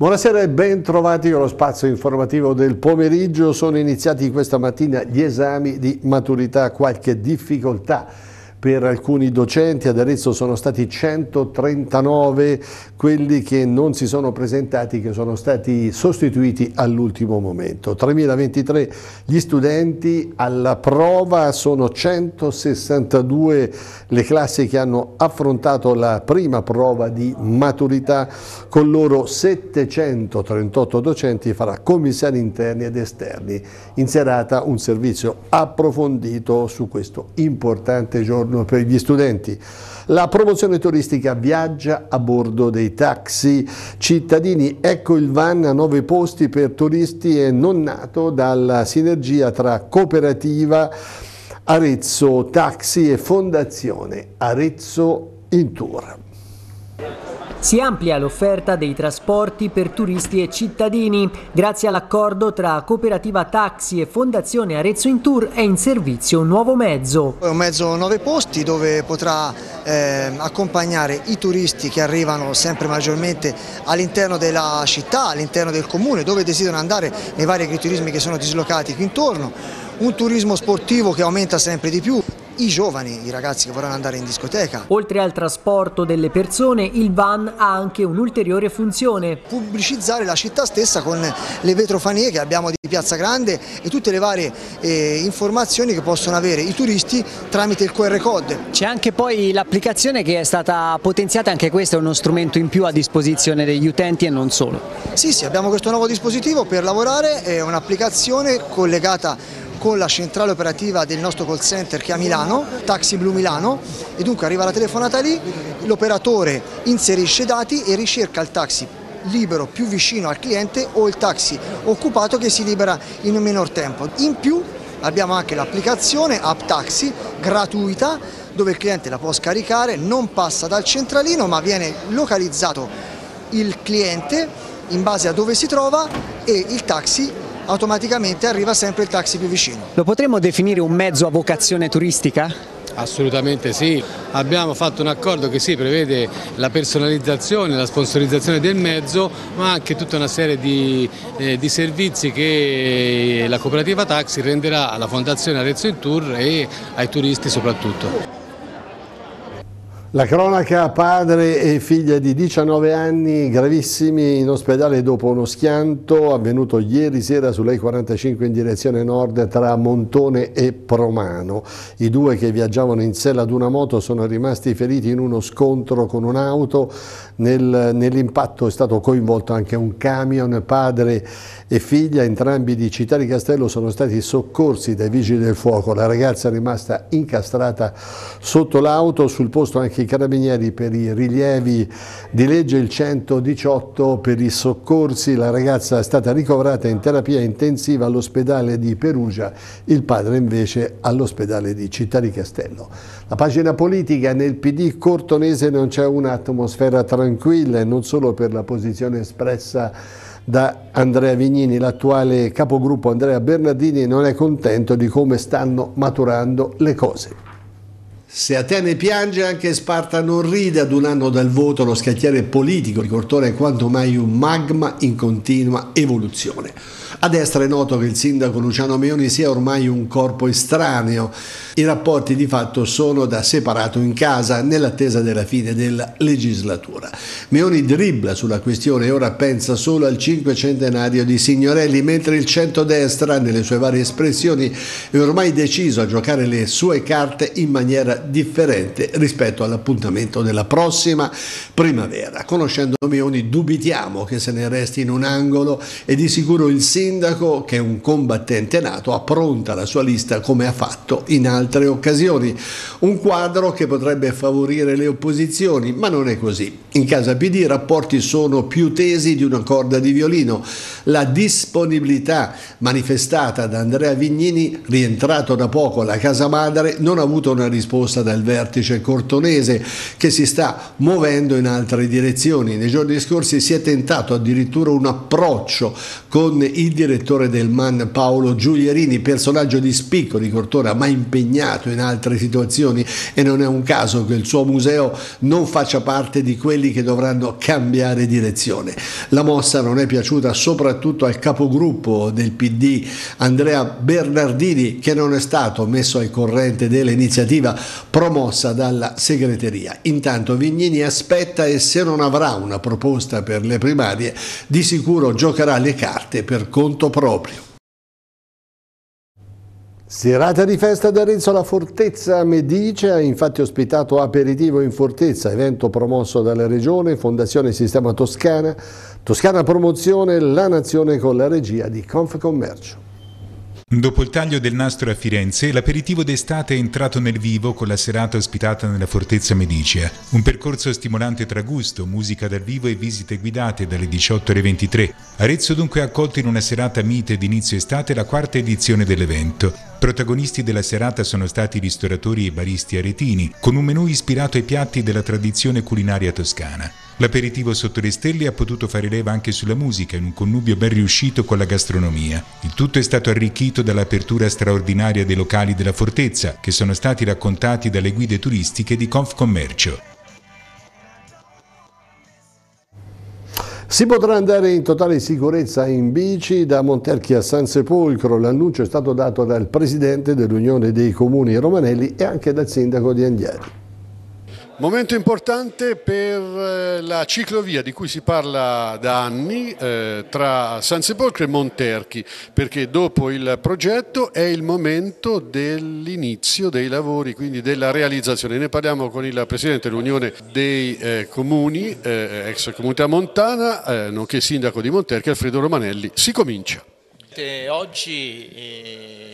Buonasera e ben trovati con lo spazio informativo del pomeriggio. Sono iniziati questa mattina gli esami di maturità, qualche difficoltà per alcuni docenti, ad Arezzo sono stati 139 quelli che non si sono presentati, che sono stati sostituiti all'ultimo momento. 3023 gli studenti alla prova, sono 162 le classi che hanno affrontato la prima prova di maturità, con loro 738 docenti farà commissari interni ed esterni. In serata un servizio approfondito su questo importante giorno giorno per gli studenti. La promozione turistica viaggia a bordo dei taxi cittadini. Ecco il van a nove posti per turisti e non nato dalla sinergia tra cooperativa Arezzo Taxi e Fondazione Arezzo in Tour. Si amplia l'offerta dei trasporti per turisti e cittadini. Grazie all'accordo tra Cooperativa Taxi e Fondazione Arezzo in Tour è in servizio un nuovo mezzo. È un mezzo nove posti dove potrà eh, accompagnare i turisti che arrivano sempre maggiormente all'interno della città, all'interno del comune, dove desiderano andare nei vari agriturismi che sono dislocati qui intorno. Un turismo sportivo che aumenta sempre di più i giovani, i ragazzi che vorranno andare in discoteca. Oltre al trasporto delle persone, il van ha anche un'ulteriore funzione. Pubblicizzare la città stessa con le vetrofanie che abbiamo di Piazza Grande e tutte le varie eh, informazioni che possono avere i turisti tramite il QR code. C'è anche poi l'applicazione che è stata potenziata, anche questo è uno strumento in più a disposizione degli utenti e non solo. Sì, sì, abbiamo questo nuovo dispositivo per lavorare, è un'applicazione collegata con la centrale operativa del nostro call center che è a Milano, Taxi Blu Milano, e dunque arriva la telefonata lì, l'operatore inserisce i dati e ricerca il taxi libero più vicino al cliente o il taxi occupato che si libera in un minor tempo. In più abbiamo anche l'applicazione App Taxi gratuita dove il cliente la può scaricare, non passa dal centralino ma viene localizzato il cliente in base a dove si trova e il taxi automaticamente arriva sempre il taxi più vicino. Lo potremmo definire un mezzo a vocazione turistica? Assolutamente sì, abbiamo fatto un accordo che sì, prevede la personalizzazione, la sponsorizzazione del mezzo, ma anche tutta una serie di, eh, di servizi che la cooperativa Taxi renderà alla Fondazione Arezzo in Tour e ai turisti soprattutto. La cronaca padre e figlia di 19 anni gravissimi in ospedale dopo uno schianto avvenuto ieri sera sull'E 45 in direzione nord tra Montone e Promano. I due che viaggiavano in sella ad una moto sono rimasti feriti in uno scontro con un'auto. Nel, nell'impatto è stato coinvolto anche un camion. Padre e figlia, entrambi di Città di Castello, sono stati soccorsi dai vigili del fuoco. La ragazza è rimasta incastrata sotto l'auto, sul posto anche i carabinieri per i rilievi di legge, il 118 per i soccorsi. La ragazza è stata ricoverata in terapia intensiva all'ospedale di Perugia, il padre invece all'ospedale di Città di Castello. La pagina politica nel PD cortonese non c'è un'atmosfera tranquilla e non solo per la posizione espressa da Andrea Vignini, l'attuale capogruppo Andrea Bernardini non è contento di come stanno maturando le cose. Se Atene piange, anche Sparta non ride ad un anno dal voto, lo scacchiere politico di Cortona è quanto mai un magma in continua evoluzione. A destra è noto che il sindaco Luciano Meoni sia ormai un corpo estraneo. I rapporti di fatto sono da separato in casa nell'attesa della fine della legislatura. Meoni dribbla sulla questione e ora pensa solo al cinquecentenario di Signorelli, mentre il centrodestra, nelle sue varie espressioni, è ormai deciso a giocare le sue carte in maniera differente rispetto all'appuntamento della prossima primavera. Conoscendo Meoni dubitiamo che se ne resti in un angolo e di sicuro il sindaco, che è un combattente nato, appronta la sua lista come ha fatto in altre occasioni. Un quadro che potrebbe favorire le opposizioni, ma non è così. In casa PD i rapporti sono più tesi di una corda di violino. La disponibilità manifestata da Andrea Vignini, rientrato da poco alla casa madre, non ha avuto una risposta promossa dal vertice cortonese che si sta muovendo in altre direzioni. Nei giorni scorsi si è tentato addirittura un approccio con il direttore del MAN Paolo Giulierini, personaggio di spicco di Cortona ma impegnato in altre situazioni e non è un caso che il suo museo non faccia parte di quelli che dovranno cambiare direzione. La mossa non è piaciuta soprattutto al capogruppo del PD Andrea Bernardini che non è stato messo al corrente dell'iniziativa promossa dalla segreteria. Intanto Vignini aspetta e se non avrà una proposta per le primarie di sicuro giocherà le carte per conto proprio. Serata di festa d'Arezzo alla Fortezza Medice ha infatti ospitato Aperitivo in Fortezza, evento promosso dalla Regione, Fondazione Sistema Toscana, Toscana Promozione, la Nazione con la regia di Confcommercio. Dopo il taglio del nastro a Firenze, l'aperitivo d'estate è entrato nel vivo con la serata ospitata nella Fortezza Medicea. Un percorso stimolante tra gusto, musica dal vivo e visite guidate dalle 18 alle 23. Arezzo dunque ha accolto in una serata mite d'inizio estate la quarta edizione dell'evento. Protagonisti della serata sono stati i ristoratori e baristi aretini, con un menù ispirato ai piatti della tradizione culinaria toscana. L'aperitivo sotto le stelle ha potuto fare leva anche sulla musica in un connubio ben riuscito con la gastronomia. Il tutto è stato arricchito dall'apertura straordinaria dei locali della fortezza, che sono stati raccontati dalle guide turistiche di Confcommercio. Si potrà andare in totale sicurezza in bici da Monterchi a San Sepolcro. L'annuncio è stato dato dal presidente dell'Unione dei Comuni Romanelli e anche dal sindaco di Andiari. Momento importante per eh, la ciclovia di cui si parla da anni eh, tra San Sepolcro e Monterchi, perché dopo il progetto è il momento dell'inizio dei lavori, quindi della realizzazione. Ne parliamo con il Presidente dell'Unione dei eh, Comuni, eh, ex Comunità Montana, eh, nonché Sindaco di Monterchi, Alfredo Romanelli. Si comincia. Oggi eh,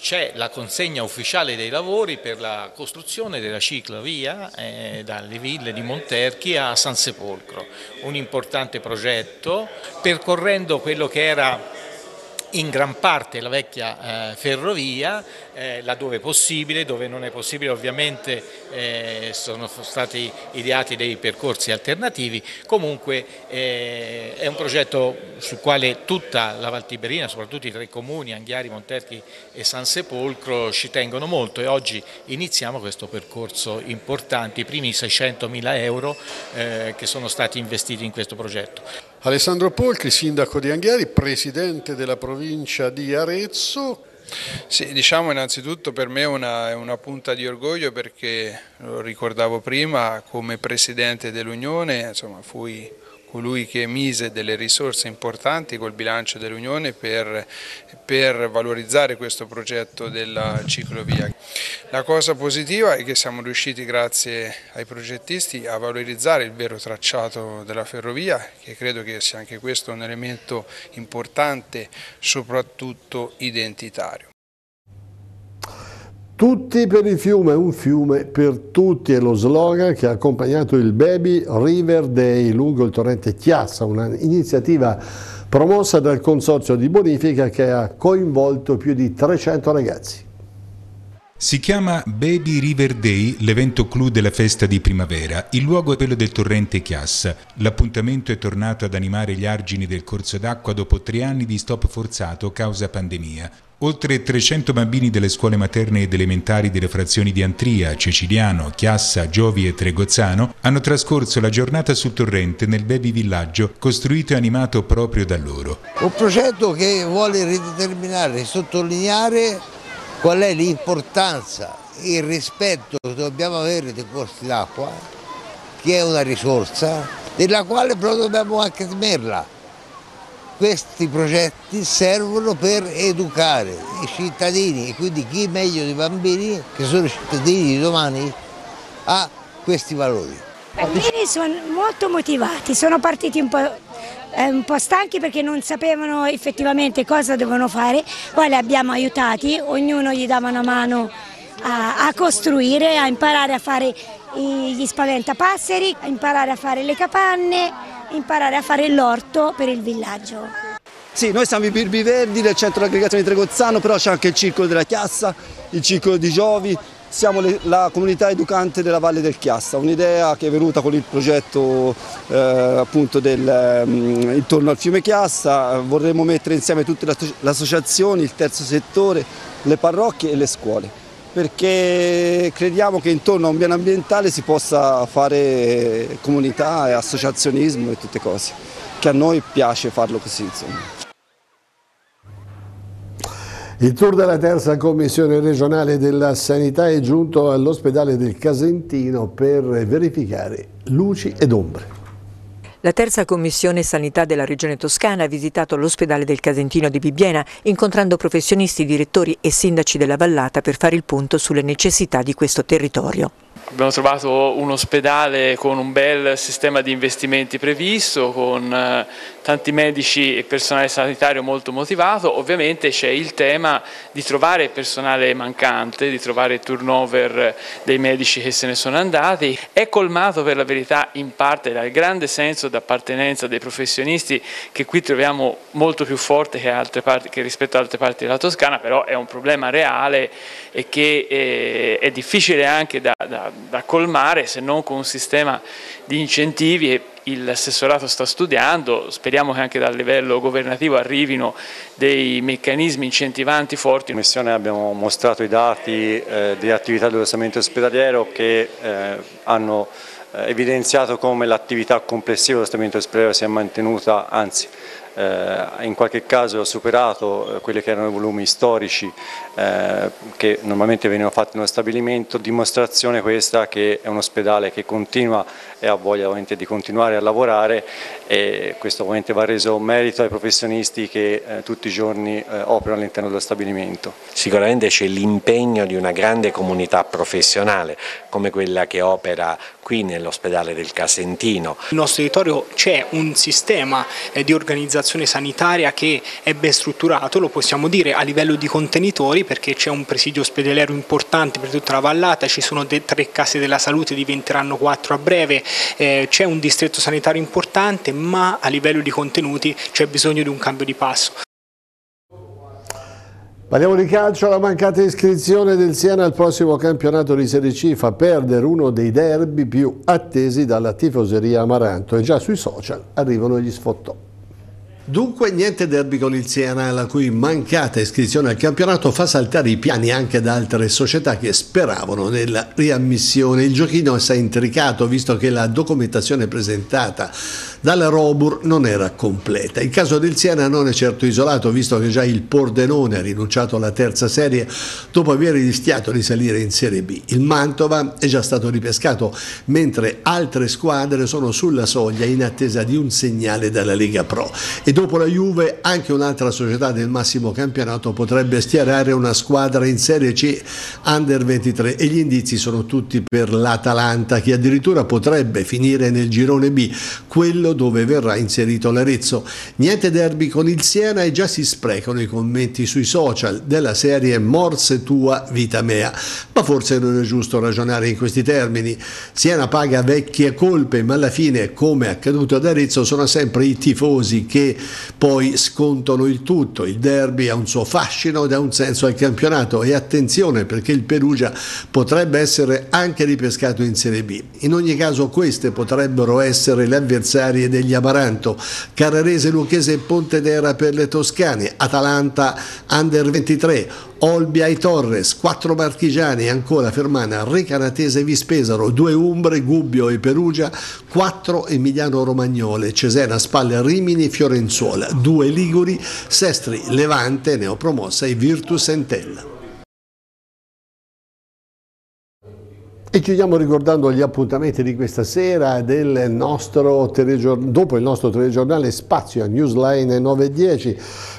c'è la consegna ufficiale dei lavori per la costruzione della ciclovia eh, dalle ville di Monterchi a San Sepolcro, un importante progetto percorrendo quello che era in gran parte la vecchia eh, ferrovia, eh, laddove possibile, dove non è possibile ovviamente eh, sono stati ideati dei percorsi alternativi, comunque eh, è un progetto sul quale tutta la Valtiberina, soprattutto i tre comuni, Anghiari, Monterchi e San Sepolcro ci tengono molto e oggi iniziamo questo percorso importante, i primi 600 mila euro eh, che sono stati investiti in questo progetto. Alessandro Polcri, sindaco di Anghiari, presidente della provincia di Arezzo. Sì, diciamo innanzitutto per me è una, una, punta di orgoglio perché, lo ricordavo prima, come presidente dell'Unione fui colui che mise delle risorse importanti col bilancio dell'Unione per, per, valorizzare questo progetto della ciclovia. La cosa positiva è che siamo riusciti grazie ai progettisti a valorizzare il vero tracciato della ferrovia che credo che sia anche questo un elemento importante soprattutto identitario. Tutti per il fiume, un fiume per tutti è lo slogan che ha accompagnato il Baby River Day lungo il torrente Chiassa, un'iniziativa promossa dal Consorzio di Bonifica che ha coinvolto più di 300 ragazzi. Si chiama Baby River Day, l'evento clou della festa di primavera. Il luogo è quello del torrente Chiassa. L'appuntamento è tornato ad animare gli argini del corso d'acqua dopo tre anni di stop forzato causa pandemia. Oltre 300 bambini delle scuole materne ed elementari delle frazioni di Antria, Ceciliano, Chiassa, Giovi e Tregozzano hanno trascorso la giornata sul torrente nel Baby Villaggio, costruito e animato proprio da loro. Un progetto che vuole rideterminare e sottolineare qual è l'importanza, il rispetto che dobbiamo avere dei corsi d'acqua, che è una risorsa, della quale però dobbiamo anche temerla questi progetti servono per educare i cittadini e quindi chi meglio dei bambini, che sono i cittadini di domani, a questi valori. I bambini sono molto motivati, sono partiti un po', eh, un po', stanchi perché non sapevano effettivamente cosa dovevano fare, poi li abbiamo aiutati, ognuno gli dava una mano a, a costruire, a imparare a fare gli spaventapasseri, a imparare a fare le capanne, imparare a fare l'orto per il villaggio. Sì, noi siamo i Birbi Verdi del centro aggregazione di Tregozzano, però c'è anche il circolo della Chiassa, il circolo di Giovi, siamo le, la comunità educante della Valle del Chiassa, un'idea che è venuta con il progetto eh, appunto del, um, intorno al fiume Chiassa, vorremmo mettere insieme tutte le associazioni, il terzo settore, le parrocchie e le scuole, perché crediamo che intorno a un piano ambientale si possa fare comunità e associazionismo e tutte cose, che a noi piace farlo così insomma. Il tour della terza commissione regionale della sanità è giunto all'ospedale del Casentino per verificare luci ed ombre. La terza commissione sanità della regione toscana ha visitato l'ospedale del Casentino di Bibbiena, incontrando professionisti, direttori e sindaci della vallata per fare il punto sulle necessità di questo territorio. Abbiamo trovato un ospedale con un bel sistema di investimenti previsto, con eh, tanti medici e personale sanitario molto motivato. Ovviamente c'è il tema di trovare personale mancante, di trovare il turnover dei medici che se ne sono andati. È colmato per la verità in parte dal grande senso d'appartenenza dei professionisti che qui troviamo molto più forte che, parti, che, rispetto ad altre parti della Toscana, però è un problema reale e che eh, è difficile anche da, da da colmare se non con un sistema di incentivi e l'assessorato sta studiando, speriamo che anche dal livello governativo arrivino dei meccanismi incentivanti forti. In Commissione abbiamo mostrato i dati eh, di attività dell'ossamento ospedaliero che eh, hanno eh, evidenziato come l'attività complessiva dell'ossamento ospedaliero si è mantenuta, anzi in qualche caso ha superato eh, quelli che erano i volumi storici eh, che normalmente venivano fatti nello stabilimento, dimostrazione questa che è un ospedale che continua e ha voglia di continuare a lavorare e questo ovviamente va reso merito ai professionisti che eh, tutti i giorni eh, operano all'interno dello stabilimento. Sicuramente c'è l'impegno di una grande comunità professionale come quella che opera qui nell'ospedale del Casentino. Nel nostro territorio c'è un sistema eh, di organizzazione sanitaria che è ben strutturato, lo possiamo dire a livello di contenitori perché c'è un presidio ospedaliero importante per tutta la vallata, ci sono tre case della salute, diventeranno quattro a breve, eh, c'è un distretto sanitario importante ma a livello di contenuti c'è bisogno di un cambio di passo. Parliamo di calcio, la mancata iscrizione del Siena al prossimo campionato di Serie C fa perdere uno dei derby più attesi dalla tifoseria Amaranto e già sui social arrivano gli sfottò. Dunque niente derby con il Siena, la cui mancata iscrizione al campionato fa saltare i piani anche da altre società che speravano nella riammissione. Il giochino è intricato visto che la documentazione presentata dalla Robur non era completa. Il caso del Siena non è certo isolato, visto che già il Pordenone ha rinunciato alla terza serie dopo aver rischiato di salire in Serie B. Il Mantova è già stato ripescato, mentre altre squadre sono sulla soglia in attesa di un segnale dalla Lega Pro. E dopo la Juve anche un'altra società del massimo campionato potrebbe stiarare una squadra in Serie C Under 23 e gli indizi sono tutti per l'Atalanta che addirittura potrebbe finire nel girone B, quello dove verrà inserito l'Arezzo. Niente derby con il Siena e già si sprecano i commenti sui social della serie Morse tua, vita mea. Ma forse non è giusto ragionare in questi termini. Siena paga vecchie colpe, ma alla fine, come accaduto ad Arezzo, sono sempre i tifosi che poi scontano il tutto. Il derby ha un suo fascino ed ha un senso al campionato e attenzione perché il Perugia potrebbe essere anche ripescato in Serie B. In ogni caso queste potrebbero essere le avversarie degli Amaranto, Carrarese, Lucchese e Pontedera per le Toscane, Atalanta Under 23, Olbia e Torres, quattro marchigiani, ancora Fermana, Recanatese e Vispesaro, due Umbre, Gubbio e Perugia, quattro Emiliano Romagnole, Cesena, Spalle, Rimini e Fiorenzuola, due Liguri, Sestri, Levante, neopromossa e Virtus Entella. E chiudiamo ricordando gli appuntamenti di questa sera del nostro dopo il nostro telegiornale Spazio Newsline 910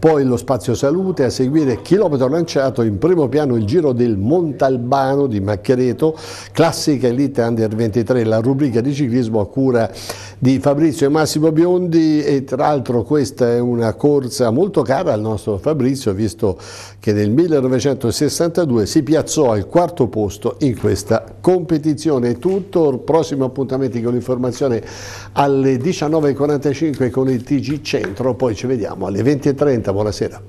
poi lo spazio salute, a seguire chilometro lanciato, in primo piano il giro del Montalbano di Macchereto, classica Elite Under 23, la rubrica di ciclismo a cura di Fabrizio e Massimo Biondi e tra l'altro questa è una corsa molto cara al nostro Fabrizio visto che nel 1962 si piazzò al quarto posto in questa competizione. È tutto, prossimo appuntamento con l'informazione alle 19.45 con il TG Centro, poi ci vediamo alle 20.30 buonasera.